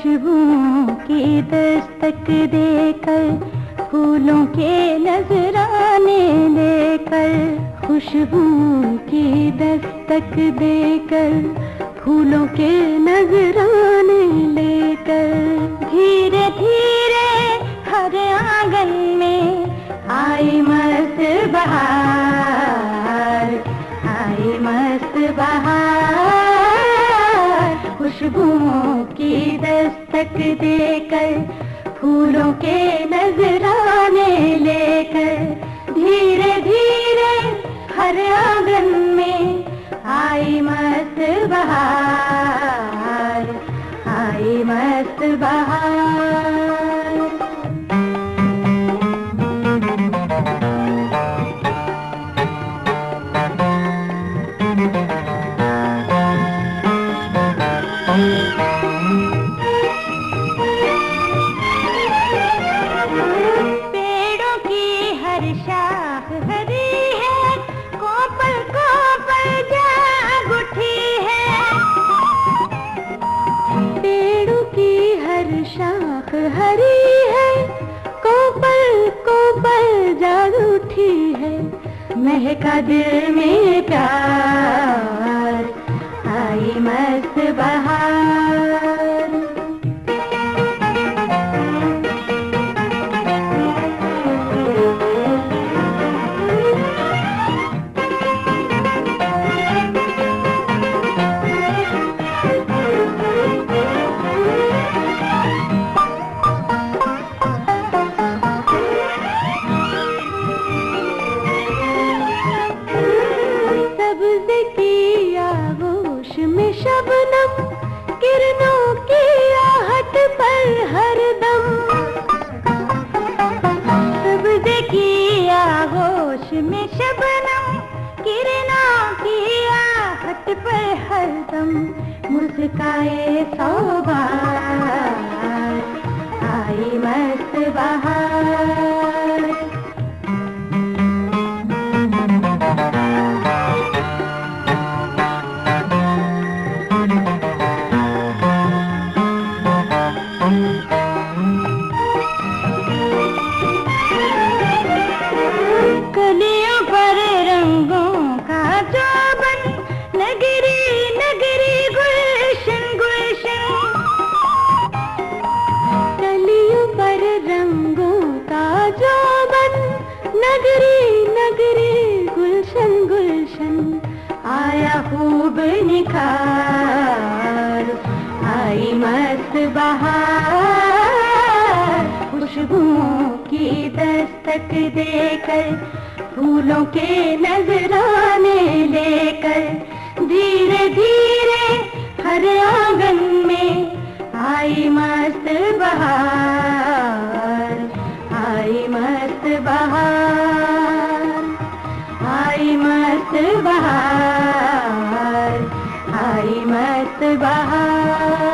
खुशबू की दस्तक देकर, फूलों के नजराने लेकर खुशबू की दस्तक देकर, फूलों के नजराने लेकर धीरे धीरे दस्तक देकर, फूलों के नजराने लेकर, धीरे धीरे हर आँगन में आई मस्त बहार, आई मस्त बहार। हरी है कोपल कोपल जाग उठी है। महका दिल में प्यार आई मस्त बहार। में किरणा किया आहट पर हरदम मुस्काए सौबार गुलशन आया खूब निखार आई मस्त बहार। खुशबुओं की दस्तक देकर, फूलों के नजराने लेकर, धीरे धीरे हर आँगन में आई मस्त बहार। बहार आई मत बहार।